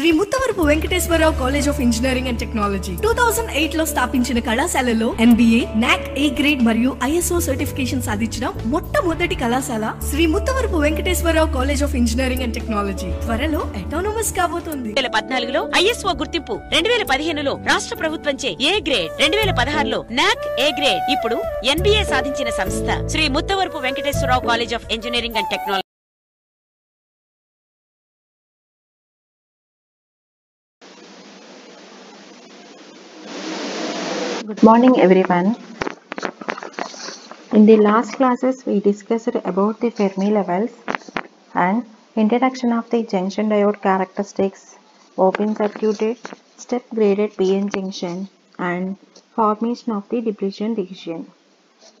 Shri Muthavarapu Venkateswara Rao college of engineering and technology. Two thousand ఎయిట్లో స్థాపించిన కళాశాలలో MBA NAAC A grade మరియు ISO certification సాధించిన మొట్టమొదటి కళాశాల Shri Muthavarapu Venkateswara Rao college of engineering and technology. త్వరలో autonomous కాబోతుంది. వేల పద్నాలుగులో ఐఎస్ఓ గుర్తింపు రెండు వేల పదిహేనులో రాష్ట్ర ప్రభుత్వంచే ఏ గ్రేడ్ రెండు వేల పదహారులో నాక్ ఏ గ్రేడ్. ఇప్పుడు ఎన్బీఏ సాధించిన సంస్థ Shri Muthavarapu Venkateswara Rao college of engineering and technology. Good morning everyone. In the last classes we discussed about the Fermi levels and introduction of the junction diode characteristics, open circuited, step graded PN junction and formation of the depletion region.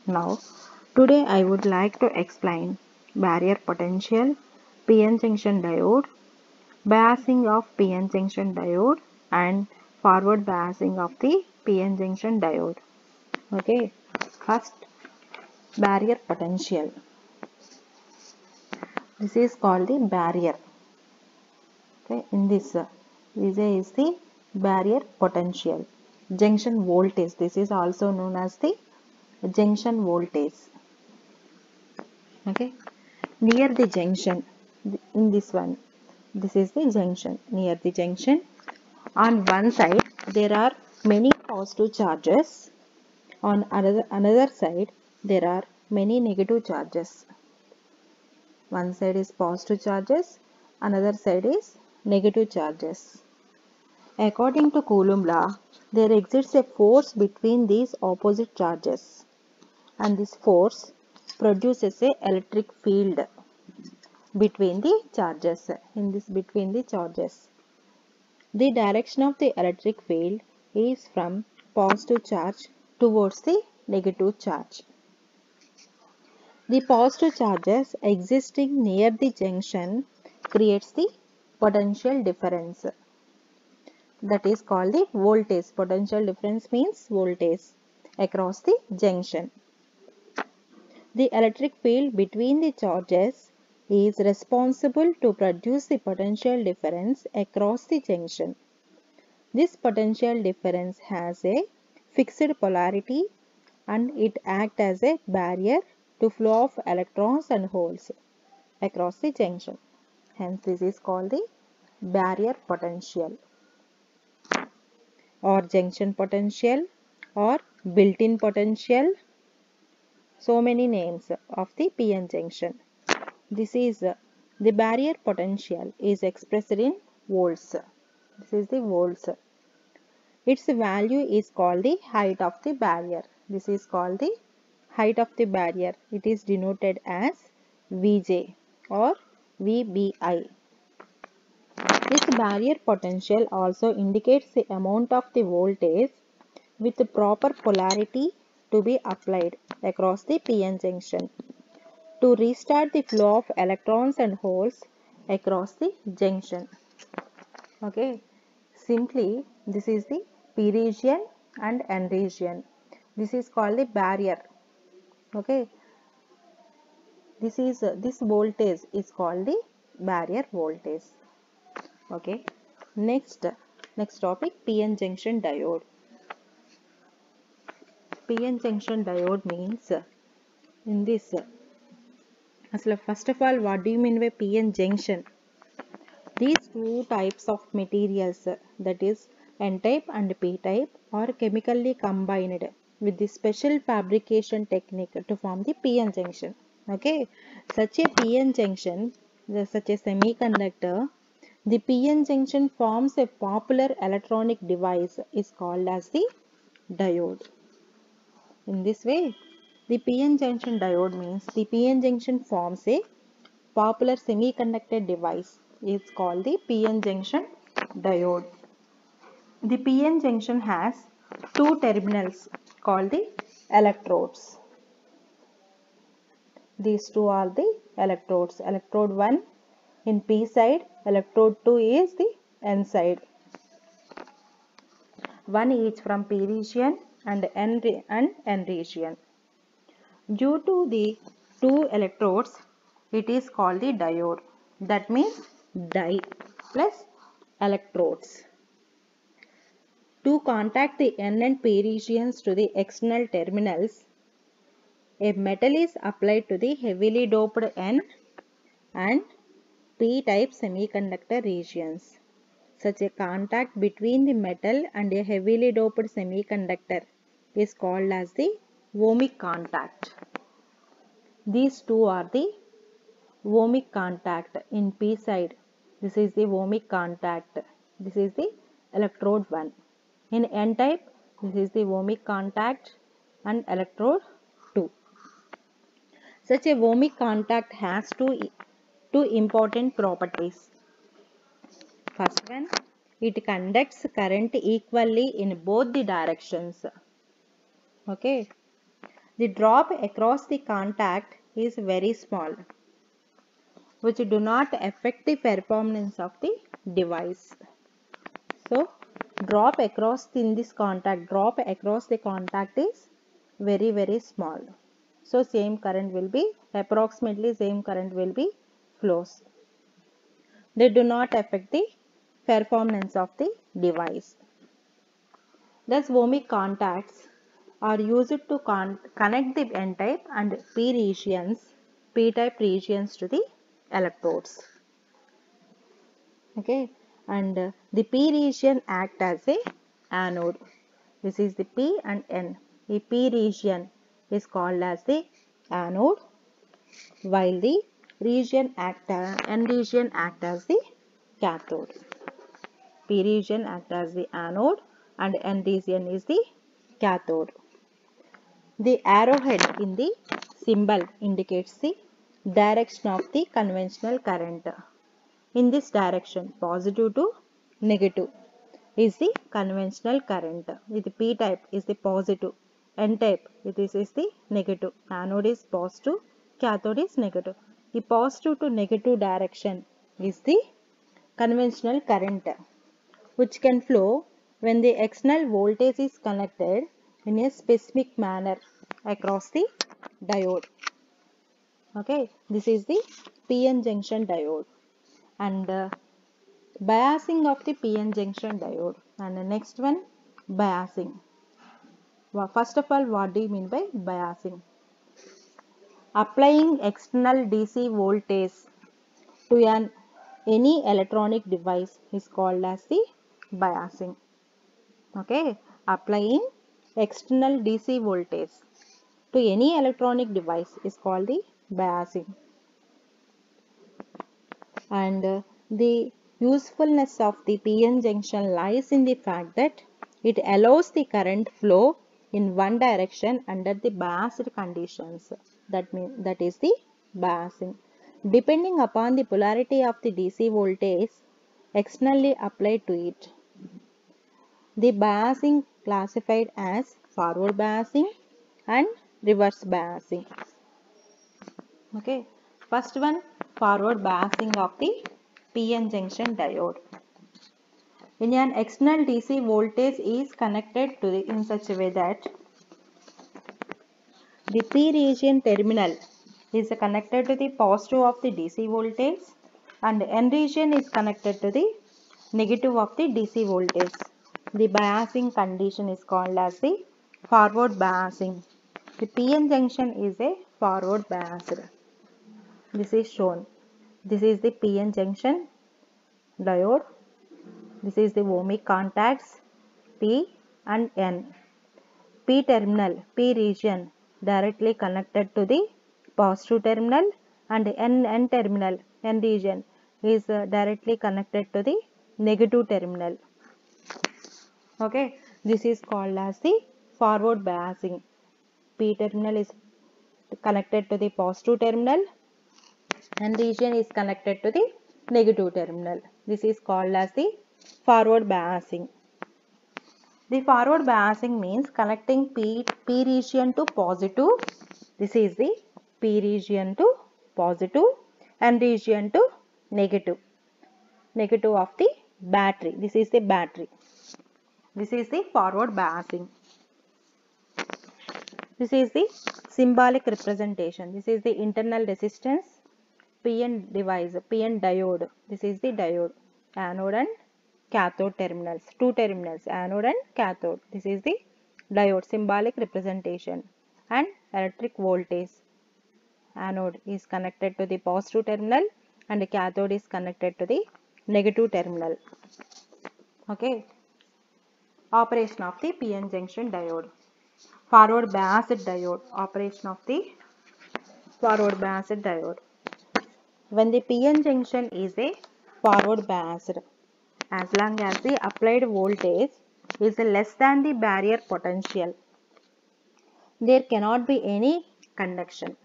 Now today I would like to explain barrier potential, PN junction diode, biasing of PN junction diode and forward biasing of the PN junction diode. Okay, first barrier potential. This is called the barrier. Okay, in this, this is the barrier potential. Junction voltage. This is also known as the junction voltage. Okay, near the junction. In this one, this is the junction. Near the junction, on one side there are many positive charges. On another another side there are many negative charges. One side is positive charges another side is negative charges. According to coulomb law there exists a force between these opposite charges and this force produces a electric field between the charges in this between the charges. The direction of the electric field is from positive charge towards the negative charge. The positive charges existing near the junction creates the potential difference. That is called the voltage. Potential difference means voltage across the junction. The electric field between the charges is responsible to produce the potential difference across the junction. This potential difference has a fixed polarity and it acts as a barrier to flow of electrons and holes across the junction. Hence this is called the barrier potential or junction potential or built-in potential. So many names of the PN junction. This is the barrier potential is expressed in volts. This is the volts. Its value is called the height of the barrier. This is called the height of the barrier. It is denoted as Vj or VBI. This barrier potential also indicates the amount of the voltage with the proper polarity to be applied across the PN junction to restart the flow of electrons and holes across the junction okay. Simply this is the p region and n region this is called the barrier. Okay. This is uh, this voltage is called the barrier voltage. Okay. Next next topic pn junction diode. Pn junction diode means in this uh, first of all what do you mean by pn junction? These two types of materials that is N-type and P-type are chemically combined with the special fabrication technique to form the PN junction. Okay, such a PN junction, such a semiconductor, the PN junction forms a popular electronic device is called as the diode. In this way, the PN junction diode means the PN junction forms a popular semiconductor device it's called the PN junction diode. The PN junction has two terminals called the electrodes. These two are the electrodes. Electrode 1 in P side, electrode 2 is the N side. One each from P region and N, and N region. Due to the two electrodes, it is called the diode. That means di plus electrodes. To contact the N and P regions to the external terminals, a metal is applied to the heavily doped N and P-type semiconductor regions. Such a contact between the metal and a heavily doped semiconductor is called as the ohmic contact. These two are the ohmic contact in P side. This is the ohmic contact. This is the electrode 1. In N type, this is the ohmic contact and electrode 2. Such a ohmic contact has two, two important properties. First one, it conducts current equally in both the directions. Okay. The drop across the contact is very small, which do not affect the performance of the device. So, drop across in this contact, drop across the contact is very very small. So, same current will be approximately same current will be flows. They do not affect the performance of the device. Thus, ohmic contacts are used to con connect the N-type and P regions, P-type regions to the electrodes. Okay, and uh, the P region act as a anode. This is the P and N. The P region is called as the anode, while the region act N region act as the cathode. P region act as the anode and N region is the cathode. The arrowhead in the symbol indicates the direction of the conventional current. In this direction, positive to negative is the conventional current. With P type is the positive, N type this is the negative. Anode is positive, cathode is negative. The positive to negative direction is the conventional current which can flow when the external voltage is connected in a specific manner across the diode. Okay, this is the PN junction diode and uh, biasing of the PN junction diode and the next one biasing. Well, First of all, what do you mean by biasing? Applying external DC voltage to an any electronic device is called as the biasing okay applying external dc voltage to any electronic device is called the biasing. And uh, the usefulness of the pn junction lies in the fact that it allows the current flow in one direction under the biased conditions. That mean that is the biasing. Depending upon the polarity of the dc voltage externally applied to it the biasing classified as forward biasing and reverse biasing. Okay, first one forward biasing of the PN junction diode. When an external DC voltage is connected to the in such a way that the P region terminal is connected to the positive of the DC voltage and N region is connected to the negative of the DC voltage. The biasing condition is called as the forward biasing. The PN junction is a forward biased. This is shown. This is the PN junction diode. This is the ohmic contacts P and N. P terminal, P region directly connected to the positive terminal and N, N terminal, N region is uh, directly connected to the negative terminal okay this is called as the forward biasing p terminal is connected to the positive terminal and region is connected to the negative terminal. This is called as the forward biasing. The forward biasing means connecting p p region to positive. This is the p region to positive and region to negative. Negative of the battery. This is the battery. This is the forward biasing. This is the symbolic representation. This is the internal resistance PN device, PN diode. This is the diode, anode and cathode terminals. Two terminals anode and cathode. This is the diode symbolic representation and electric voltage. Anode is connected to the positive terminal and the cathode is connected to the negative terminal. Okay. Operation of the pn junction diode. Forward biased diode. Operation of the forward biased diode when the pn junction is a forward biased as long as the applied voltage is less than the barrier potential there cannot be any conduction.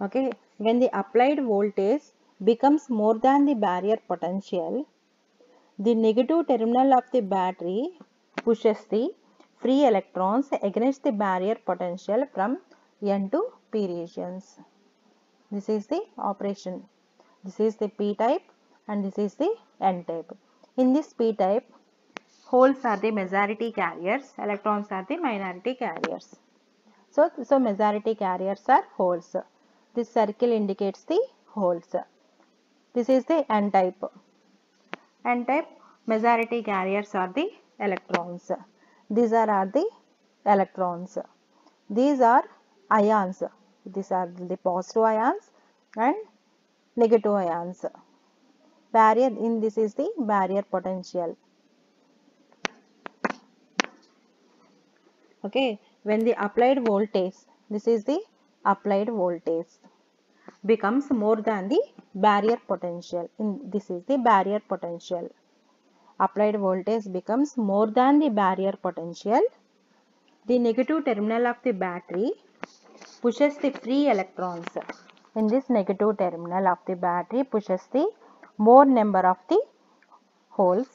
Okay? When the applied voltage becomes more than the barrier potential the negative terminal of the battery pushes the free electrons against the barrier potential from n to p regions this is the operation. This is the p type and this is the n type in this p type holes are the majority carriers electrons are the minority carriers. So so majority carriers are holes. This circle indicates the holes. This is the n type n type majority carriers are the electrons. These are, are the electrons. These are ions these are the positive ions and negative ions. Barrier in this is the barrier potential. Okay when the applied voltage this is the applied voltage becomes more than the barrier potential. In this is the barrier potential. Applied voltage becomes more than the barrier potential. The negative terminal of the battery pushes the free electrons in this negative terminal of the battery pushes the more number of the holes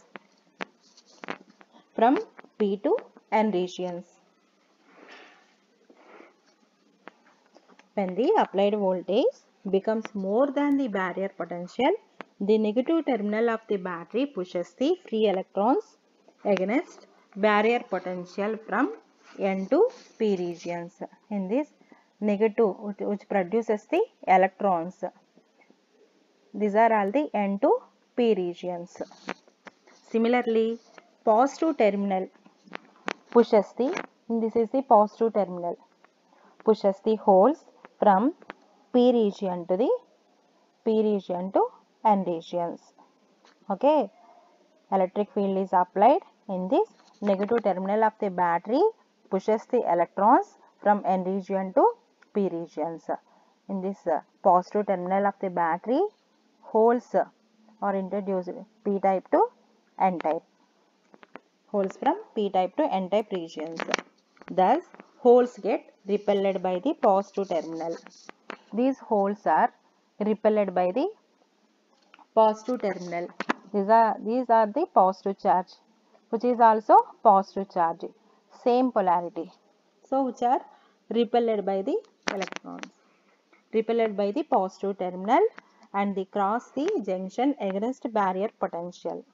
from p to n regions when the applied voltage becomes more than the barrier potential, the negative terminal of the battery pushes the free electrons against barrier potential from N to P regions. In this negative which, produces the electrons. These are all the N to P regions. Similarly, positive terminal pushes the, this is the positive terminal, pushes the holes from P region to the P region to N regions. Okay. Electric field is applied in this negative terminal of the battery pushes the electrons from N region to Regions. In this uh, positive terminal of the battery, holes are introduced P type to N type. Holes from P type to N type regions. Thus, holes get repelled by the positive terminal. These holes are repelled by the positive terminal. These are these are the positive charge, which is also positive charge, same polarity. So, which are repelled by the electrons, repelled by the positive terminal, and they cross the junction against barrier potential.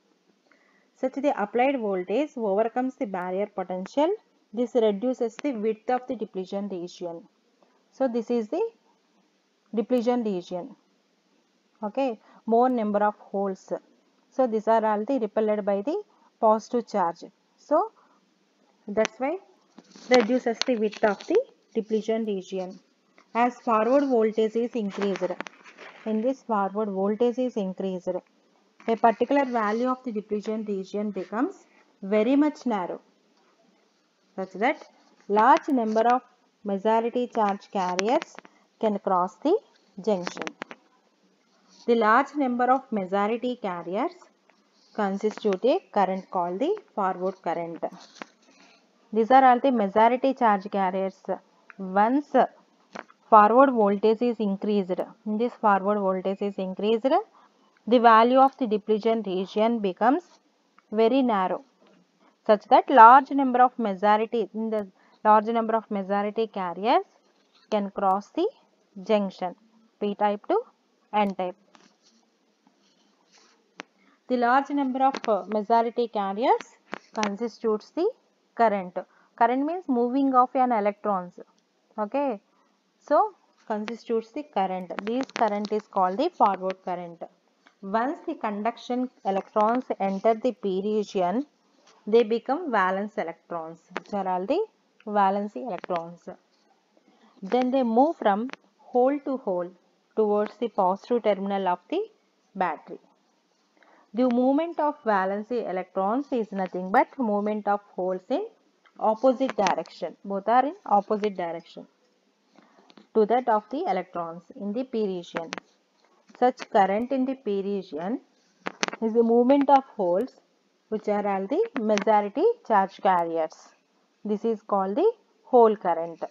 Such the applied voltage overcomes the barrier potential. This reduces the width of the depletion region. So, this is the depletion region. Okay, more number of holes. So, these are all the repelled by the positive charge. So, that's why reduces the width of the depletion region. As forward voltage is increased, in this forward voltage is increased, a particular value of the depletion region becomes very much narrow such that large number of majority charge carriers can cross the junction. The large number of majority carriers constitute a current called the forward current. These are all the majority charge carriers. Once forward voltage is increased, this forward voltage is increased, the value of the depletion region becomes very narrow such that large number of majority in the large number of majority carriers can cross the junction p type to n type. The large number of uh, majority carriers constitutes the current. Current means moving of an electrons okay so constitutes the current this current is called the forward current once the conduction electrons enter the p region, they become valence electrons, which are all the valency electrons. Then they move from hole to hole towards the positive terminal of the battery. The movement of valency electrons is nothing but movement of holes in opposite direction. Both are in opposite direction to that of the electrons in the p region. Such current in the p region is the movement of holes which are all the majority charge carriers. This is called the hole current.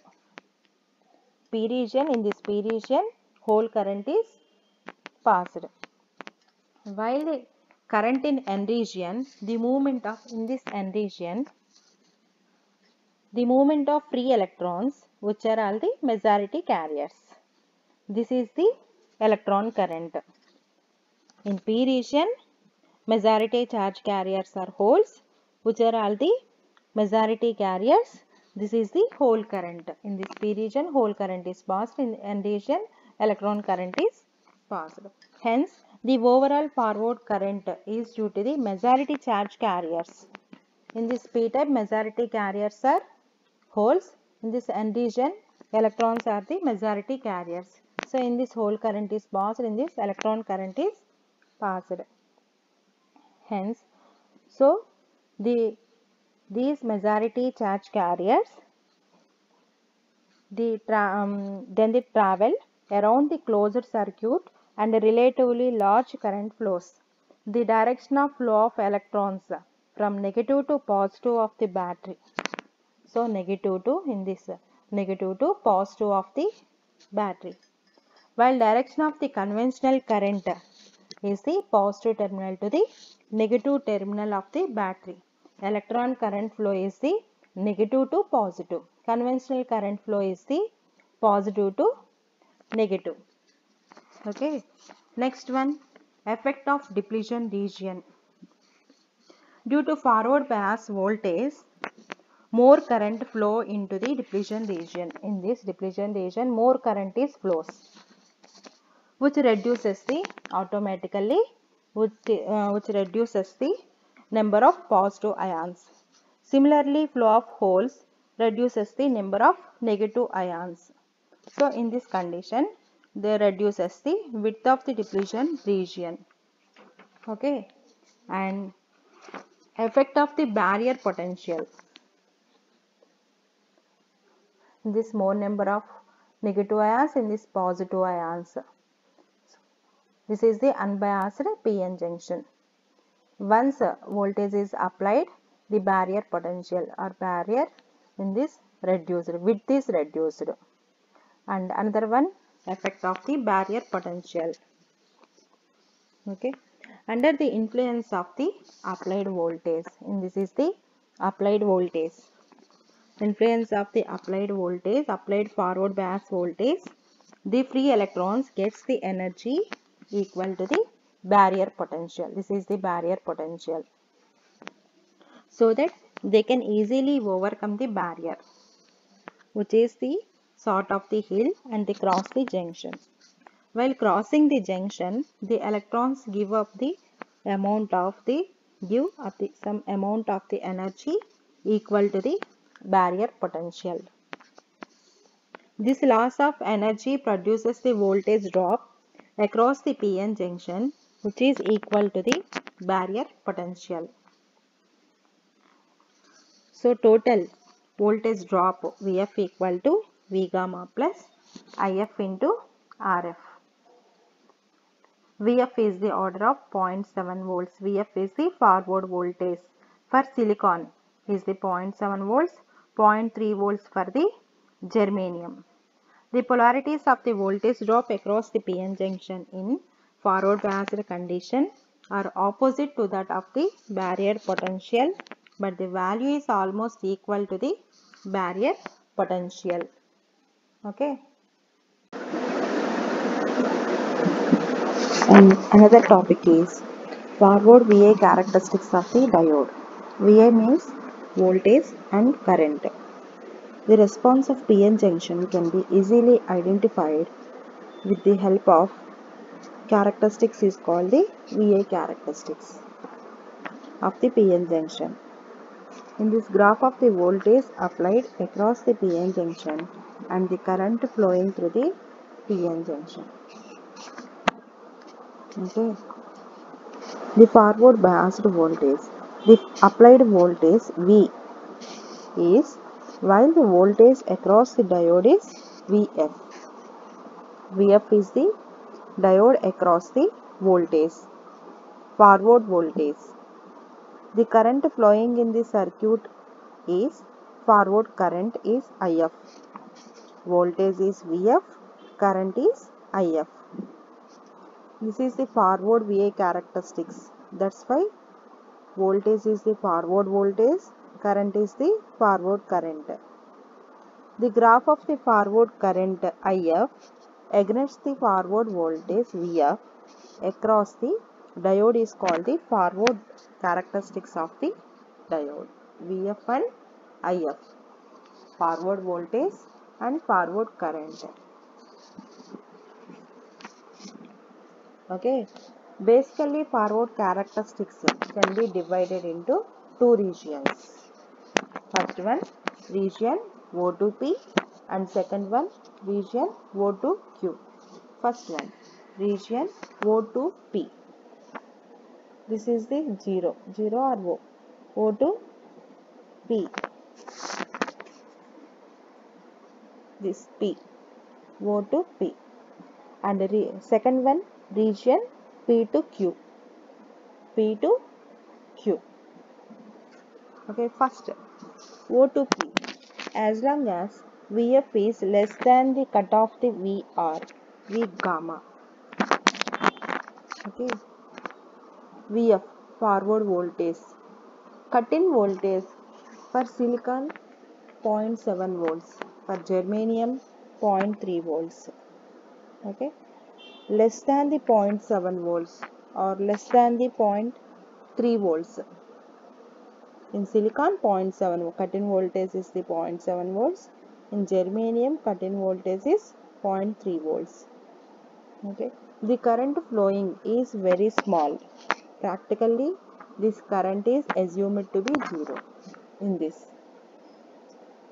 P region in this P region hole current is passed. While the current in N region, the movement of in this N region, the movement of free electrons which are all the majority carriers. This is the electron current. In P region, majority charge carriers are holes which are all the majority carriers. This is the hole current. In this P region, hole current is passed. In N region, electron current is passed. Hence, the overall forward current is due to the majority charge carriers. In this P type, majority carriers are holes. In this N region, electrons are the majority carriers. So, in this hole current is passed, in this electron current is passed. Hence, so the these majority charge carriers the um, then they travel around the closed circuit and a relatively large current flows. The direction of flow of electrons from negative to positive of the battery. So negative to in this negative to positive of the battery. While direction of the conventional current is the positive terminal to the negative terminal of the battery. Electron current flow is the negative to positive. Conventional current flow is the positive to negative. Okay. Next one, effect of depletion region. Due to forward bias voltage, more current flow into the depletion region. In this depletion region, more current is flows, which reduces the automatically, which, uh, which reduces the number of positive ions. Similarly, flow of holes reduces the number of negative ions. So, in this condition, they reduces the width of the depletion region. Okay, and effect of the barrier potential. This more number of negative ions in this positive ions. This is the unbiased PN junction. Once voltage is applied, the barrier potential or barrier in this reduced, width is reduced. And another one effect of the barrier potential. Okay. Under the influence of the applied voltage, and this is the applied voltage. Influence of the applied voltage, applied forward bias voltage, the free electrons gets the energy equal to the barrier potential. This is the barrier potential. So that they can easily overcome the barrier, which is the sort of the hill and they cross the junction. While crossing the junction, the electrons give up the amount of the give up the some amount of the energy equal to the barrier potential. This loss of energy produces the voltage drop across the PN junction which is equal to the barrier potential. So total voltage drop Vf equal to V gamma plus If into Rf. Vf is the order of 0.7 volts. Vf is the forward voltage. For silicon is the 0.7 volts, 0.3 volts for the germanium. The polarities of the voltage drop across the PN junction in forward biased condition are opposite to that of the barrier potential but the value is almost equal to the barrier potential. Okay. And another topic is forward VA characteristics of the diode. VA means voltage and current. The response of PN junction can be easily identified with the help of characteristics is called the VA characteristics of the PN junction. In this graph of the voltage applied across the PN junction and the current flowing through the PN junction. Okay. The forward biased voltage. The applied voltage V is while the voltage across the diode is Vf. Vf is the diode across the voltage, forward voltage. The current flowing in the circuit is forward current is If. Voltage is Vf, current is If. This is the forward VA characteristics. That's why voltage is the forward voltage, current is the forward current. The graph of the forward current IF against the forward voltage VF across the diode is called the forward characteristics of the diode VF and IF forward voltage and forward current okay basically forward characteristics can be divided into two regions. First one region O2P and second one region O2Q first one region O2P this is the 0 0 or O. O2P this P O2P and the re- second one region P to Q. P to Q. Okay first O to P. As long as VF is less than the cut of the VR V gamma. Okay. VF forward voltage. Cut in voltage for silicon 0.7 volts. For germanium 0.3 volts. Okay less than the 0.7 volts or less than the 0.3 volts. In silicon 0.7 cut-in voltage is the 0.7 volts. In germanium cut-in voltage is 0.3 volts. Okay. The current flowing is very small. Practically this current is assumed to be zero in this.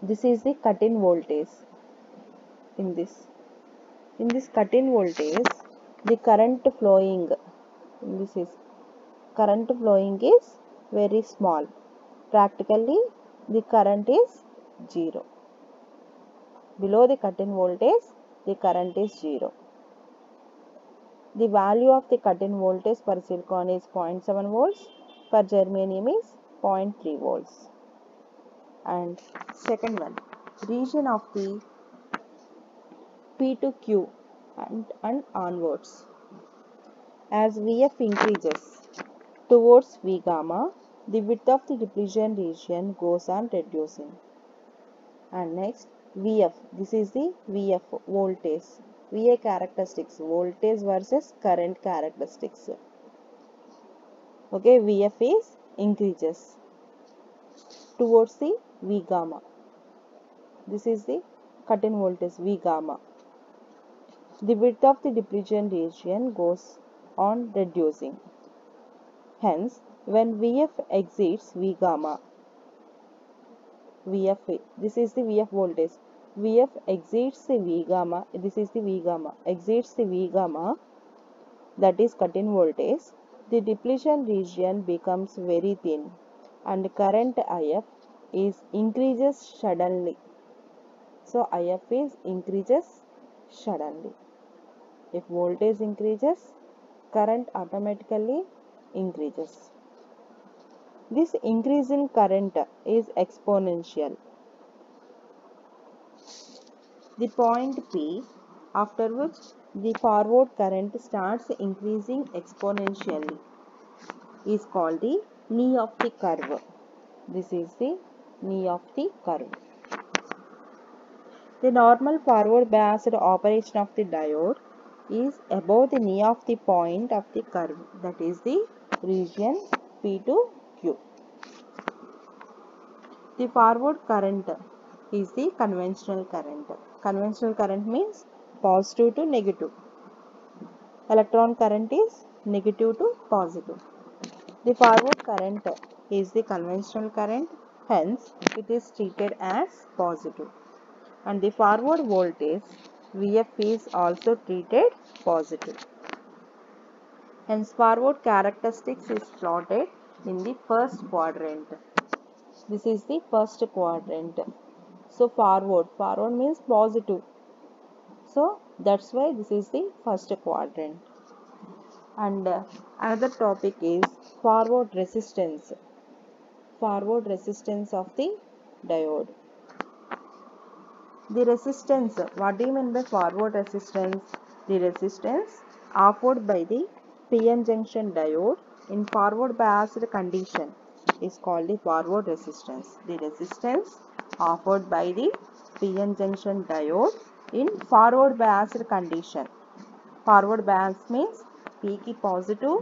This is the cut-in voltage in this. In this cut-in voltage the current flowing this is current flowing is very small. Practically the current is zero. Below the cut-in voltage the current is zero. The value of the cut-in voltage for silicon is 0.7 volts for germanium is 0.3 volts. And second one region of the P to Q and, and onwards. As Vf increases towards V gamma, the width of the depletion region goes on reducing. And next, Vf. This is the Vf voltage. VA characteristics voltage versus current characteristics. Okay, Vf is increases towards the V gamma. This is the cut-in voltage V gamma. The width of the depletion region goes on reducing. Hence, when Vf exceeds V gamma, Vf, this is the Vf voltage. Vf exceeds the V gamma, this is the V gamma, exceeds the V gamma, that is cut-in voltage, the depletion region becomes very thin and current IF is increases suddenly. So IF is increases suddenly. If voltage increases, current automatically increases. This increase in current is exponential. The point P after which the forward current starts increasing exponentially is called the knee of the curve. This is the knee of the curve. The normal forward biased operation of the diode is above the knee of the point of the curve that is the region P to Q. The forward current is the conventional current. Conventional current means positive to negative. electron current is negative to positive. The forward current is the conventional current, hence it is treated as positive. And the forward voltage Vf is also treated positive. Hence forward characteristics is plotted in the first quadrant. This is the first quadrant. So forward, forward means positive. So that's why this is the first quadrant. And uh, another topic is forward resistance. Forward resistance of the diode. The resistance, what do you mean by forward resistance? The resistance offered by the PN junction diode in forward biased condition is called the forward resistance. The resistance offered by the PN junction diode in forward biased condition. Forward bias means P ki positive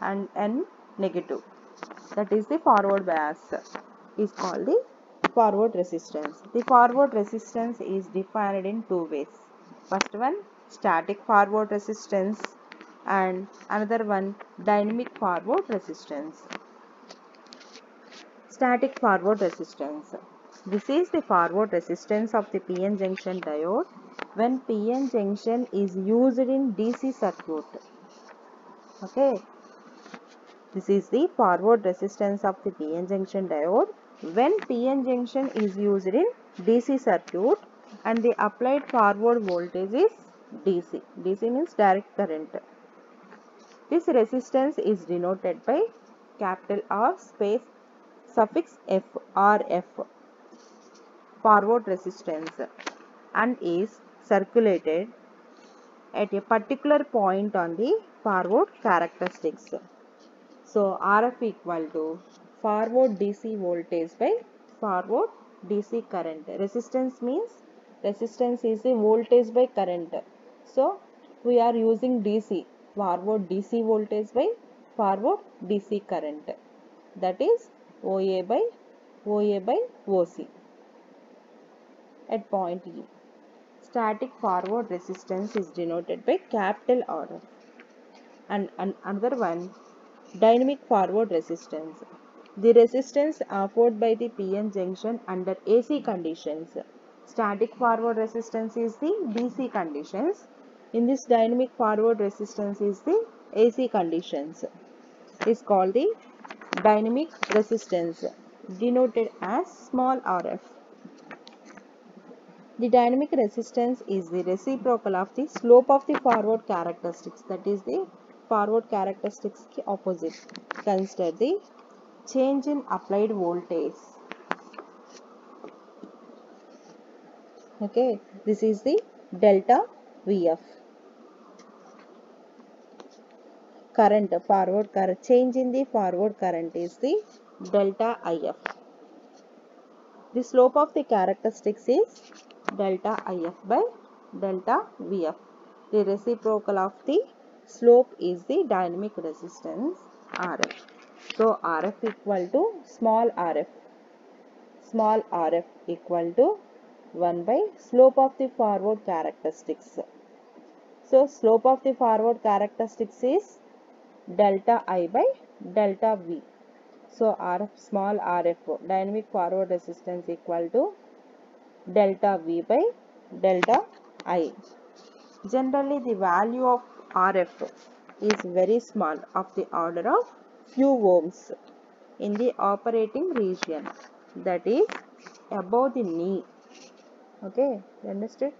and N negative. That is the forward bias is called the forward resistance. The forward resistance is defined in two ways. First one static forward resistance and another one dynamic forward resistance. Static forward resistance. This is the forward resistance of the PN junction diode when PN junction is used in DC circuit. Okay. This is the forward resistance of the PN junction diode when PN junction is used in DC circuit and the applied forward voltage is DC. DC means direct current. This resistance is denoted by capital R space suffix F RF forward resistance and is circulated at a particular point on the forward characteristics. So RF equal to forward DC voltage by forward DC current. Resistance means resistance is the voltage by current. So we are using DC forward DC voltage by forward DC current. That is OA by OA by OC at point E. Static forward resistance is denoted by capital R And, and another one dynamic forward resistance. The resistance offered by the PN junction under AC conditions. Static forward resistance is the DC conditions. In this dynamic forward resistance is the AC conditions. Is called the dynamic resistance denoted as small rf. The dynamic resistance is the reciprocal of the slope of the forward characteristics that is the forward characteristics opposite. Consider the change in applied voltage. Okay, this is the delta VF. Current, forward current, change in the forward current is the delta IF. The slope of the characteristics is delta IF by delta VF. The reciprocal of the slope is the dynamic resistance RF. So RF equal to small rf. Small rf equal to 1 by slope of the forward characteristics. So slope of the forward characteristics is delta I by delta V. So RF small RF dynamic forward resistance equal to delta V by delta I. Generally the value of RF is very small of the order of few ohms in the operating region that is above the knee. Okay, understood?